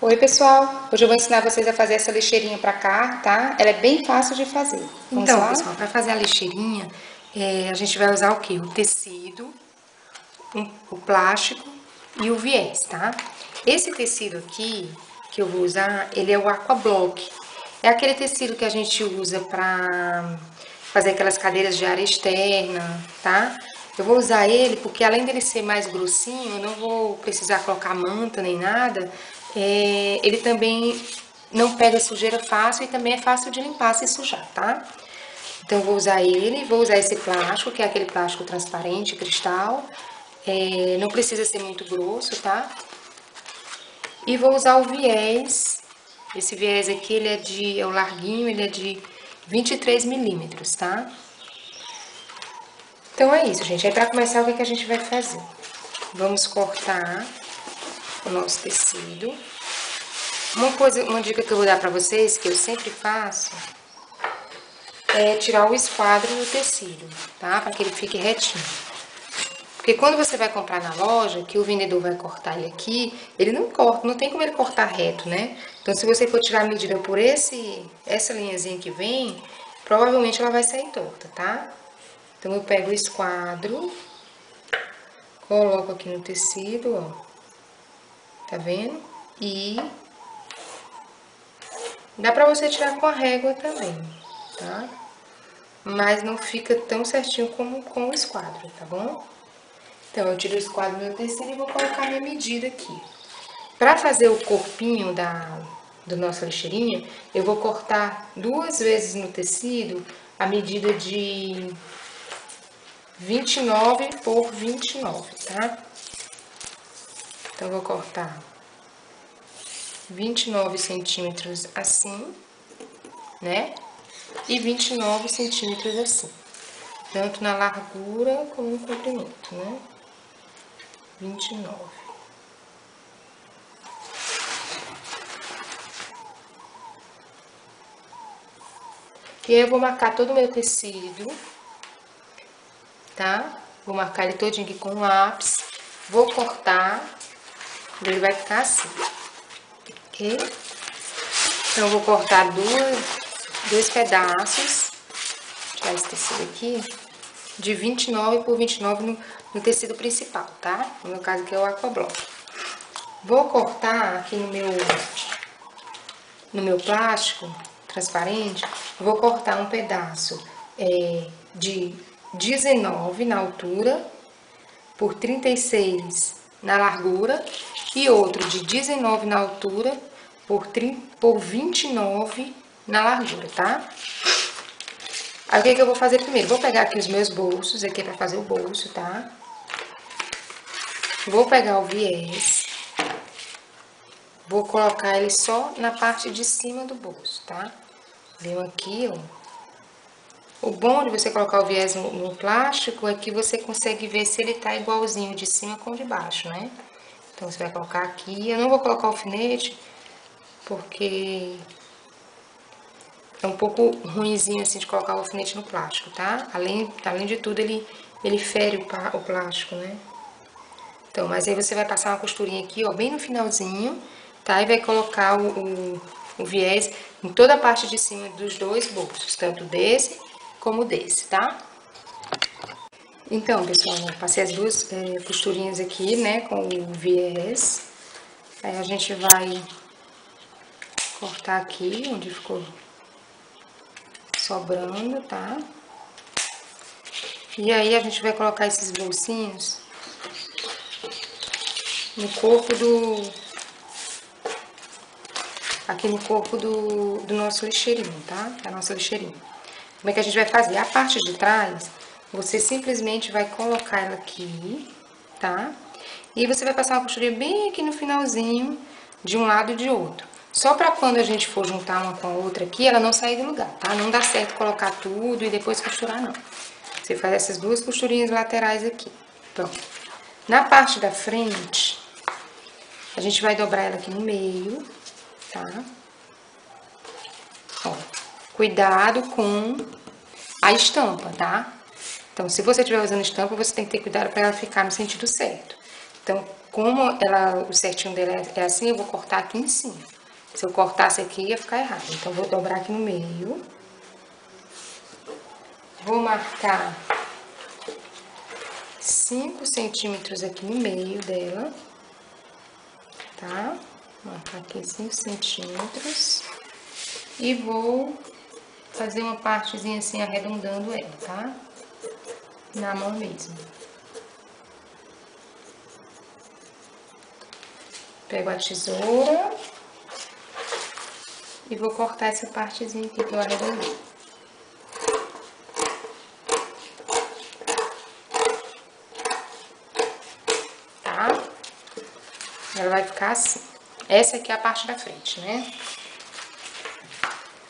Oi pessoal, hoje eu vou ensinar vocês a fazer essa lixeirinha pra cá, tá? Ela é bem fácil de fazer. Vamos então, lá? pessoal, pra fazer a lixeirinha, é, a gente vai usar o que? O tecido, um, o plástico e o viés, tá? Esse tecido aqui, que eu vou usar, ele é o Aquablock. É aquele tecido que a gente usa pra fazer aquelas cadeiras de área externa, tá? Eu vou usar ele porque além dele ser mais grossinho, eu não vou precisar colocar manta nem nada, é, ele também não pega sujeira fácil e também é fácil de limpar se sujar, tá? Então, vou usar ele, vou usar esse plástico, que é aquele plástico transparente, cristal. É, não precisa ser muito grosso, tá? E vou usar o viés. Esse viés aqui, ele é de, é o larguinho, ele é de 23 milímetros, tá? Então, é isso, gente. Aí, pra começar, o que, que a gente vai fazer? Vamos cortar o nosso tecido. Uma coisa, uma dica que eu vou dar pra vocês, que eu sempre faço, é tirar o esquadro do tecido, tá? Pra que ele fique retinho. Porque quando você vai comprar na loja, que o vendedor vai cortar ele aqui, ele não corta, não tem como ele cortar reto, né? Então, se você for tirar a medida por esse, essa linhazinha que vem, provavelmente ela vai sair torta, tá? Então, eu pego o esquadro, coloco aqui no tecido, ó tá vendo? E dá pra você tirar com a régua também, tá? Mas não fica tão certinho como com o esquadro, tá bom? Então, eu tiro o esquadro do meu tecido e vou colocar minha medida aqui. Pra fazer o corpinho da, do nossa lixeirinha, eu vou cortar duas vezes no tecido a medida de 29 por 29, tá? Então, vou cortar 29 centímetros assim, né? E 29 centímetros assim. Tanto na largura como no comprimento, né? 29. E aí, eu vou marcar todo o meu tecido, tá? Vou marcar ele todinho aqui com lápis. Vou cortar ele vai ficar assim, ok? Então, eu vou cortar duas, dois pedaços, tirar esse tecido aqui, de 29 por 29 no, no tecido principal, tá? No meu caso aqui é o aquablock. Vou cortar aqui no meu, no meu plástico transparente, vou cortar um pedaço é, de 19 na altura por 36 na largura e outro de 19 na altura por, 30, por 29 na largura, tá? Aí, o que, que eu vou fazer primeiro? Vou pegar aqui os meus bolsos, aqui é pra fazer o bolso, tá? Vou pegar o viés. Vou colocar ele só na parte de cima do bolso, tá? Venho aqui, ó. O bom de você colocar o viés no, no, plástico é que você consegue ver se ele tá igualzinho de cima com de baixo, né? Então, você vai colocar aqui. Eu não vou colocar alfinete, porque é um pouco ruimzinho assim de colocar o alfinete no plástico, tá? Além, além de tudo, ele, ele fere o, o plástico, né? Então, mas aí você vai passar uma costurinha aqui, ó, bem no finalzinho, tá? E vai colocar o, o, o viés em toda a parte de cima dos dois bolsos, tanto desse como desse, tá? Então, pessoal, passei as duas é, costurinhas aqui, né, com o viés. Aí a gente vai cortar aqui, onde ficou sobrando, tá? E aí a gente vai colocar esses bolsinhos no corpo do... Aqui no corpo do, do nosso lixeirinho, tá? Da nossa lixeirinha. Como é que a gente vai fazer? A parte de trás, você simplesmente vai colocar ela aqui, tá? E você vai passar uma costurinha bem aqui no finalzinho, de um lado e de outro. Só pra quando a gente for juntar uma com a outra aqui, ela não sair do lugar, tá? Não dá certo colocar tudo e depois costurar, não. Você faz essas duas costurinhas laterais aqui. Pronto. Na parte da frente, a gente vai dobrar ela aqui no meio, tá? Ó, cuidado com a estampa, tá? Então, se você estiver usando estampa, você tem que ter cuidado para ela ficar no sentido certo. Então, como ela, o certinho dela é assim, eu vou cortar aqui em cima. Se eu cortasse aqui, ia ficar errado. Então, vou dobrar aqui no meio. Vou marcar 5 centímetros aqui no meio dela, tá? Marcar aqui 5 centímetros. E vou fazer uma partezinha assim, arredondando ela, tá? Na mão mesmo. Pego a tesoura e vou cortar essa partezinha aqui que eu arredondei. Tá? Ela vai ficar assim. Essa aqui é a parte da frente, né?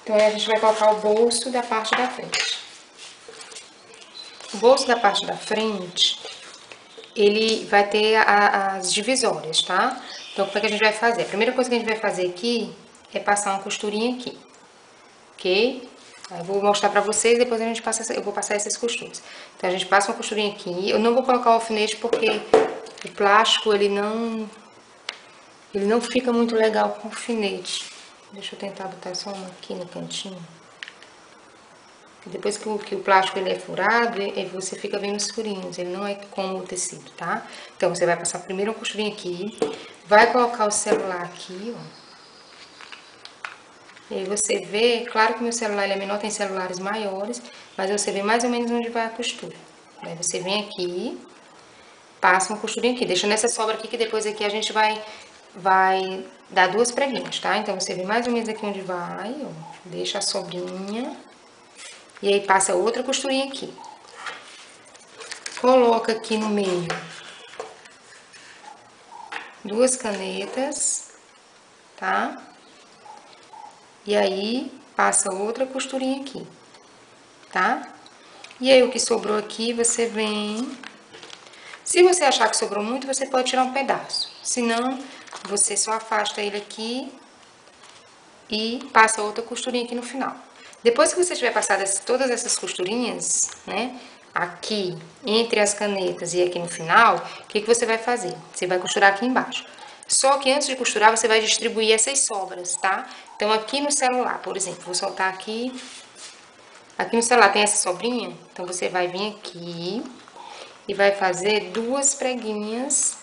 Então, aí a gente vai colocar o bolso da parte da frente. O bolso da parte da frente, ele vai ter a, as divisórias, tá? Então, como é que a gente vai fazer? A primeira coisa que a gente vai fazer aqui é passar uma costurinha aqui, ok? Aí eu vou mostrar pra vocês, depois a gente passa, eu vou passar essas costuras. Então, a gente passa uma costurinha aqui. Eu não vou colocar o alfinete porque o plástico, ele não... Ele não fica muito legal com o alfinete. Deixa eu tentar botar só uma aqui no cantinho. Depois que o, que o plástico ele é furado, você fica vendo os furinhos, ele não é como o tecido, tá? Então, você vai passar primeiro uma costurinha aqui, vai colocar o celular aqui, ó. E aí você vê, claro que meu celular ele é menor, tem celulares maiores, mas você vê mais ou menos onde vai a costura. Aí você vem aqui, passa uma costurinha aqui, deixa nessa sobra aqui que depois aqui a gente vai, vai dar duas preguinhas, tá? Então você vê mais ou menos aqui onde vai, ó, deixa a sobrinha e aí passa outra costurinha aqui. Coloca aqui no meio duas canetas, tá? E aí passa outra costurinha aqui, tá? E aí o que sobrou aqui, você vem... Se você achar que sobrou muito, você pode tirar um pedaço. Se não, você só afasta ele aqui e passa outra costurinha aqui no final. Depois que você tiver passado todas essas costurinhas, né, aqui, entre as canetas e aqui no final, o que, que você vai fazer? Você vai costurar aqui embaixo. Só que antes de costurar, você vai distribuir essas sobras, tá? Então, aqui no celular, por exemplo, vou soltar aqui. Aqui no celular tem essa sobrinha, então você vai vir aqui e vai fazer duas preguinhas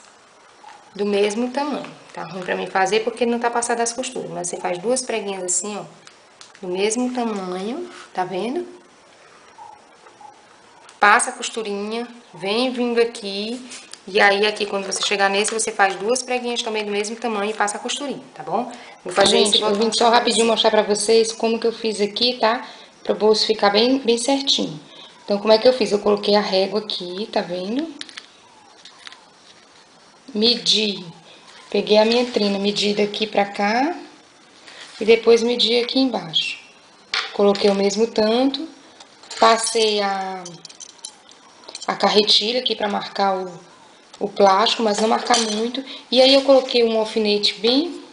do mesmo tamanho. Tá ruim pra mim fazer porque não tá passada as costuras, mas você faz duas preguinhas assim, ó, do mesmo tamanho, tá vendo? Passa a costurinha, vem vindo aqui, e aí aqui quando você chegar nesse, você faz duas preguinhas também do mesmo tamanho e passa a costurinha, tá bom? Vou fazer Gente, eu vim só rapidinho mostrar pra vocês como que eu fiz aqui, tá? Para o bolso ficar bem, bem certinho. Então, como é que eu fiz? Eu coloquei a régua aqui, tá vendo? Medi, peguei a minha trina medida aqui pra cá e depois medi aqui embaixo. Coloquei o mesmo tanto, passei a, a carretilha aqui para marcar o, o plástico, mas não marcar muito. E aí eu coloquei um alfinete bem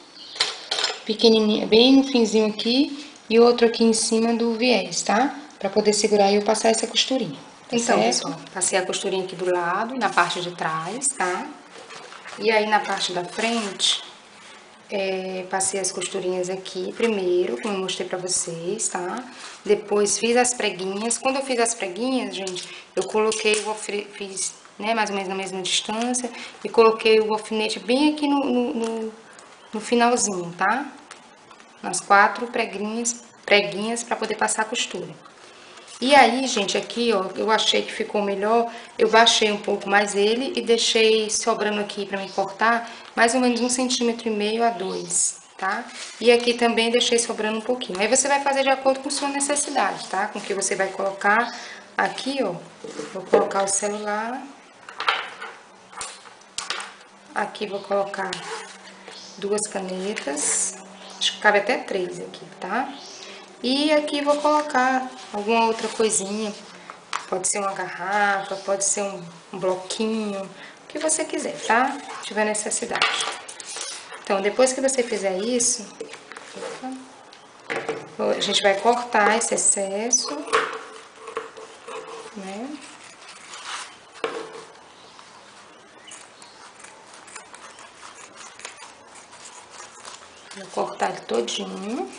pequenininho, bem no finzinho aqui e outro aqui em cima do viés, tá? Para poder segurar e eu passar essa costurinha. Tá então, certo? pessoal, passei a costurinha aqui do lado, na parte de trás, tá? E aí na parte da frente, é, passei as costurinhas aqui primeiro, como eu mostrei pra vocês, tá? Depois fiz as preguinhas. Quando eu fiz as preguinhas, gente, eu coloquei o fiz, né, mais ou menos na mesma distância, e coloquei o alfinete bem aqui no, no, no, no finalzinho, tá? Nas quatro preguinhas, preguinhas pra poder passar a costura. E aí, gente, aqui, ó, eu achei que ficou melhor, eu baixei um pouco mais ele e deixei sobrando aqui pra me cortar mais ou menos um centímetro e meio a dois, tá? E aqui também deixei sobrando um pouquinho. Aí você vai fazer de acordo com sua necessidade, tá? Com que você vai colocar aqui, ó, vou colocar o celular. Aqui vou colocar duas canetas, acho que cabe até três aqui, tá? E aqui vou colocar alguma outra coisinha, pode ser uma garrafa, pode ser um, bloquinho, o que você quiser, tá? Se tiver necessidade. Então, depois que você fizer isso, a gente vai cortar esse excesso, né? Vou cortar ele todinho.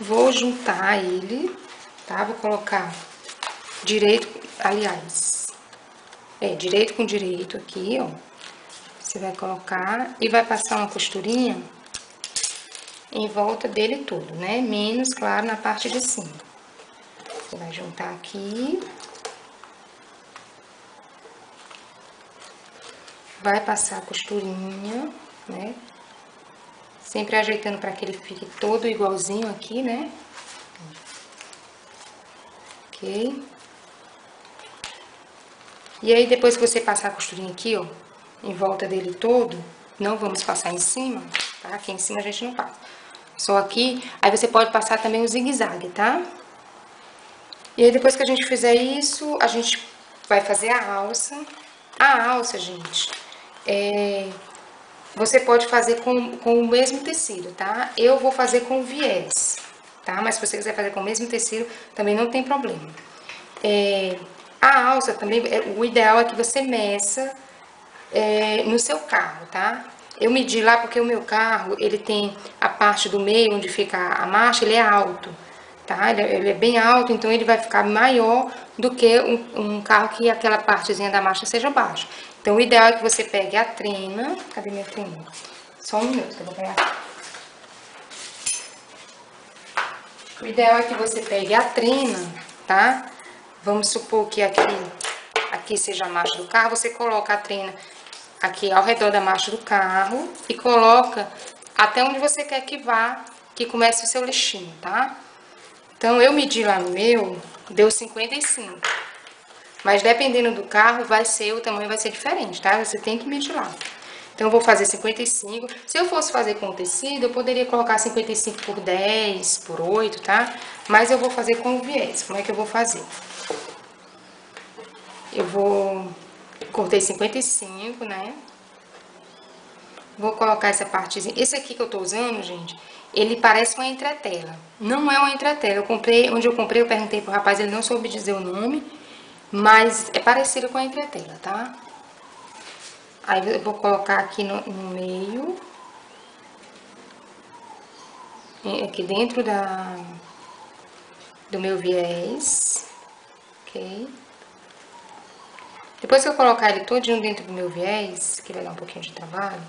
Vou juntar ele, tá? Vou colocar direito, aliás, é, direito com direito aqui, ó. Você vai colocar e vai passar uma costurinha em volta dele todo, né? Menos, claro, na parte de cima. Você vai juntar aqui. Vai passar a costurinha, né? Sempre ajeitando para que ele fique todo igualzinho aqui, né? Ok. E aí, depois que você passar a costurinha aqui, ó, em volta dele todo, não vamos passar em cima, tá? Aqui em cima a gente não passa. Só aqui, aí você pode passar também o zigue-zague, tá? E aí, depois que a gente fizer isso, a gente vai fazer a alça. A alça, gente, é... Você pode fazer com, com o mesmo tecido, tá? Eu vou fazer com viés, tá? Mas se você quiser fazer com o mesmo tecido, também não tem problema. É... A alça também, é, o ideal é que você meça é, no seu carro, tá? Eu medi lá porque o meu carro, ele tem a parte do meio onde fica a marcha, ele é alto, tá? Ele, ele é bem alto, então ele vai ficar maior do que um, um, carro que aquela partezinha da marcha seja baixa. Então, o ideal é que você pegue a trena. Cadê minha trena? Só um minuto eu vou pegar. O ideal é que você pegue a trena, tá? Vamos supor que aqui, aqui seja a marcha do carro, você coloca a trena aqui ao redor da marcha do carro e coloca até onde você quer que vá, que comece o seu lixinho, tá? Então, eu medi lá no meu, deu 55. Mas dependendo do carro, vai ser, o tamanho vai ser diferente, tá? Você tem que medir lá. Então, eu vou fazer 55. Se eu fosse fazer com tecido, eu poderia colocar 55 por 10, por 8, tá? Mas eu vou fazer com viés. Como é que eu vou fazer? Eu vou cortei 55, né? Vou colocar essa partezinha. Esse aqui que eu tô usando, gente, ele parece uma entretela. Não é uma entretela. Eu comprei, onde eu comprei, eu perguntei pro rapaz, ele não soube dizer o nome, mas é parecido com a entretela, tá? Aí eu vou colocar aqui no, no meio. Aqui dentro da, do meu viés. Ok? Depois que eu colocar ele todinho dentro do meu viés, que vai dar um pouquinho de trabalho,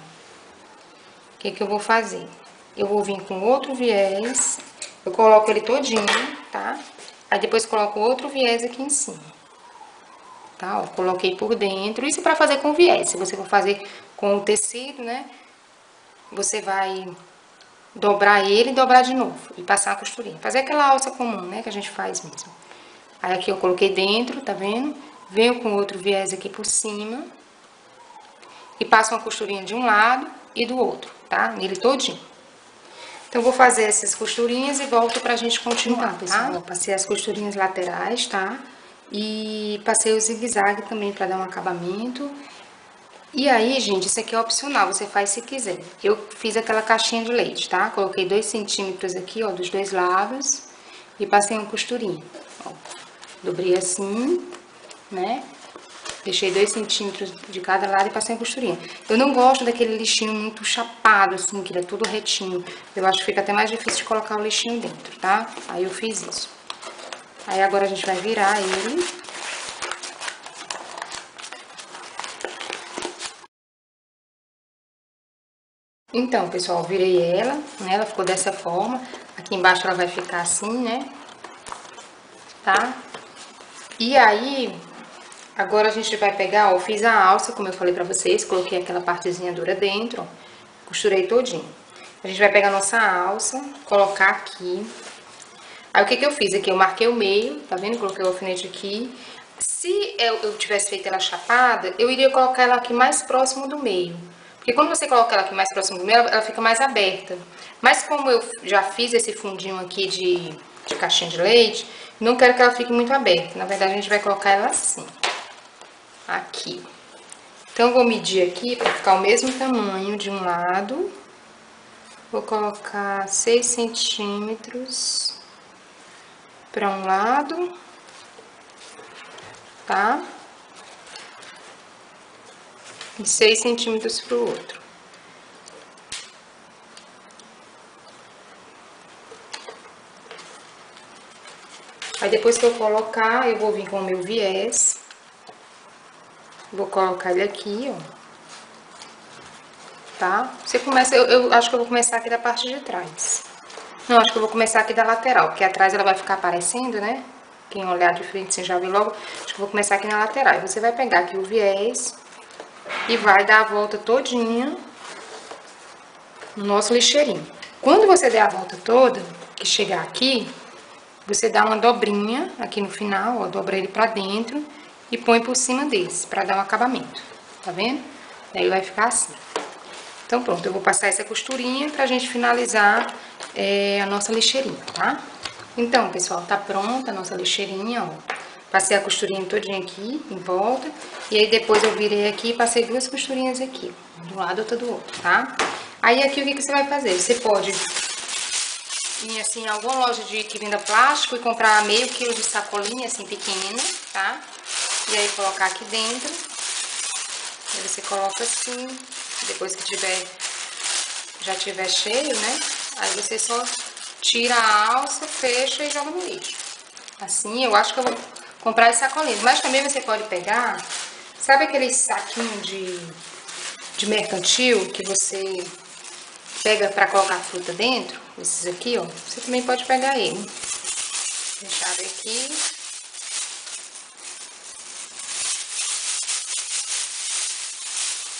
o que que eu vou fazer? Eu vou vir com outro viés, eu coloco ele todinho, tá? Aí depois coloco outro viés aqui em cima. Tá? Ó, coloquei por dentro. Isso para fazer com viés. Se você for fazer com o tecido, né? Você vai dobrar ele e dobrar de novo. E passar a costurinha. Fazer aquela alça comum, né? Que a gente faz mesmo. Aí aqui eu coloquei dentro, tá vendo? venho com outro viés aqui por cima e passo uma costurinha de um lado e do outro, tá? Nele todinho. Então, vou fazer essas costurinhas e volto pra gente continuar, tá? pessoal? Passei as costurinhas laterais, tá? E passei o zigue-zague também pra dar um acabamento. E aí, gente, isso aqui é opcional, você faz se quiser. Eu fiz aquela caixinha de leite, tá? Coloquei dois centímetros aqui, ó, dos dois lados e passei uma costurinha, ó. Dobrei assim né? Deixei dois centímetros de cada lado e passei a costurinha. Eu não gosto daquele lixinho muito chapado, assim, que ele é tudo retinho. Eu acho que fica até mais difícil de colocar o lixinho dentro, tá? Aí eu fiz isso. Aí agora a gente vai virar ele. Então, pessoal, virei ela, né? Ela ficou dessa forma. Aqui embaixo ela vai ficar assim, né? Tá? E aí, Agora a gente vai pegar, ó, fiz a alça, como eu falei pra vocês, coloquei aquela partezinha dura dentro, ó, costurei todinho. A gente vai pegar a nossa alça, colocar aqui. Aí o que que eu fiz aqui? Eu marquei o meio, tá vendo? Coloquei o alfinete aqui. Se eu, eu tivesse feito ela chapada, eu iria colocar ela aqui mais próximo do meio. Porque quando você coloca ela aqui mais próximo do meio, ela, ela fica mais aberta. Mas como eu já fiz esse fundinho aqui de, de caixinha de leite, não quero que ela fique muito aberta. Na verdade, a gente vai colocar ela assim aqui. Então, vou medir aqui para ficar o mesmo tamanho de um lado. Vou colocar 6 centímetros para um lado, tá? E 6 centímetros para o outro. Aí, depois que eu colocar, eu vou vir com o meu viés Vou colocar ele aqui, ó. Tá? Você começa, eu, eu acho que eu vou começar aqui da parte de trás. Não, acho que eu vou começar aqui da lateral, porque atrás ela vai ficar aparecendo, né? Quem olhar de frente, você já viu logo. Acho que eu vou começar aqui na lateral. Você vai pegar aqui o viés e vai dar a volta todinha no nosso lixeirinho. Quando você der a volta toda, que chegar aqui, você dá uma dobrinha aqui no final, ó, dobra ele pra dentro e põe por cima desse, pra dar um acabamento, tá vendo? Daí vai ficar assim. Então pronto, eu vou passar essa costurinha pra gente finalizar é, a nossa lixeirinha, tá? Então, pessoal, tá pronta a nossa lixeirinha, ó. Passei a costurinha todinha aqui, em volta. E aí depois eu virei aqui e passei duas costurinhas aqui, do lado outra do outro, tá? Aí aqui o que, que você vai fazer? Você pode ir assim em alguma loja de que venda plástico e comprar meio quilo de sacolinha assim pequena, tá? E aí colocar aqui dentro. Aí você coloca assim, depois que tiver já tiver cheio, né? Aí você só tira a alça, fecha e joga no lixo. Assim, eu acho que eu vou comprar esse sacolinho. Mas também você pode pegar, sabe aquele saquinho de, de mercantil que você pega para colocar fruta dentro? Esses aqui, ó. Você também pode pegar ele. Fechado aqui.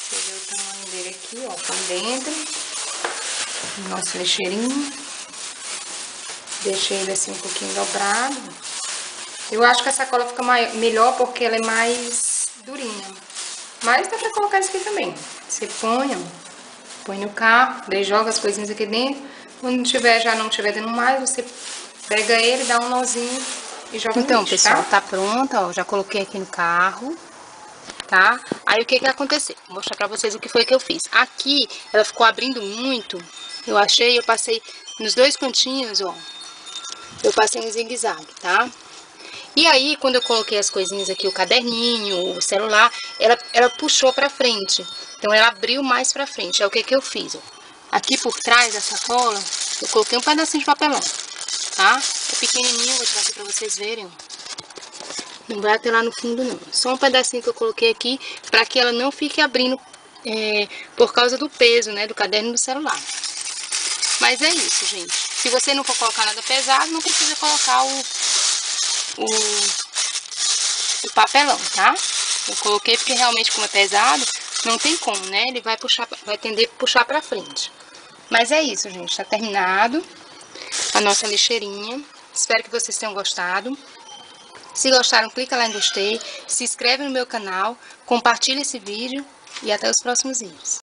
Você vê o tamanho dele aqui, ó. Põe dentro. Nosso lixeirinho. Deixei ele assim um pouquinho dobrado. Eu acho que a sacola fica maior, melhor porque ela é mais durinha. Mas dá pra colocar isso aqui também. Você põe, ó, põe no carro, daí joga as coisinhas aqui dentro. Quando tiver, já não tiver dando mais, você pega ele, dá um nozinho e joga então, no lixo, pessoal, tá? tá pronta, ó, já coloquei aqui no carro, tá? Aí o que que aconteceu? Vou mostrar pra vocês o que foi que eu fiz. Aqui, ela ficou abrindo muito, eu achei, eu passei nos dois cantinhos, ó, eu passei um zigue-zague, tá? E aí, quando eu coloquei as coisinhas aqui, o caderninho, o celular, ela, ela puxou pra frente. Então, ela abriu mais pra frente. É o que que eu fiz, ó. Aqui por trás da sacola, eu coloquei um pedacinho de papelão, tá? É pequenininho, vou tirar aqui pra vocês verem, ó. Não vai até lá no fundo, não. Só um pedacinho que eu coloquei aqui, pra que ela não fique abrindo é, por causa do peso, né, do caderno do celular. Mas é isso, gente. Se você não for colocar nada pesado, não precisa colocar o, o, o papelão, tá? Eu coloquei porque realmente como é pesado, não tem como, né? Ele vai puxar, vai tender a puxar pra frente. Mas é isso, gente. Tá terminado a nossa lixeirinha. Espero que vocês tenham gostado. Se gostaram, clica lá em gostei. Se inscreve no meu canal. Compartilha esse vídeo. E até os próximos vídeos.